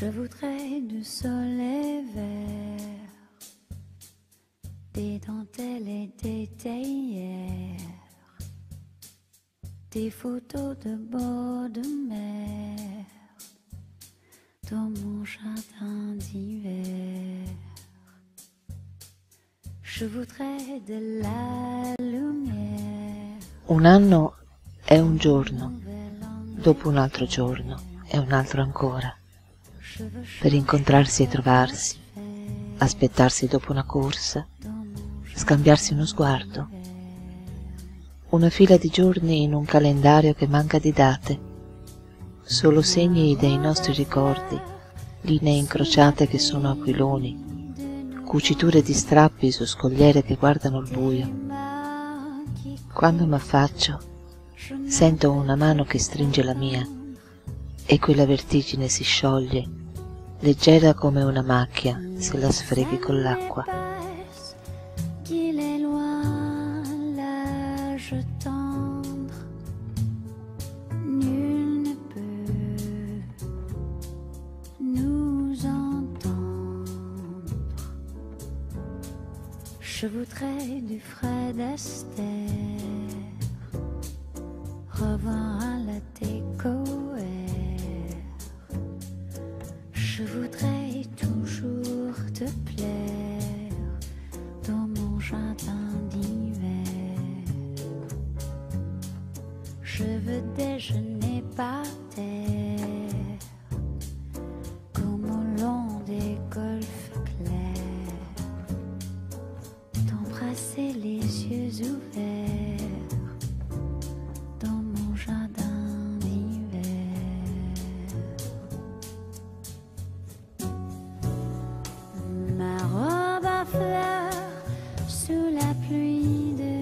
Je voudrais du soleil vert, des dentelles et des théières, des photos de bord de mer dans mon jardin d'hiver. Je voudrais de la lumière. Un anno è un giorno, dopo un altro giorno e un altro ancora, per incontrarsi e trovarsi, aspettarsi dopo una corsa, scambiarsi uno sguardo, una fila di giorni in un calendario che manca di date, solo segni dei nostri ricordi, linee incrociate che sono aquiloni, cuciture di strappi su scogliere che guardano il buio. Quando m'affaccio, sento una mano che stringe la mia e quella vertigine si scioglie, leggera come una macchia se la sfreghi con l'acqua. Je voudrais du Fred Astaire, revoir à la décoère. Je voudrais toujours te plaire dans mon jardin d'hiver. Je veux déjeuner par terre, pluie de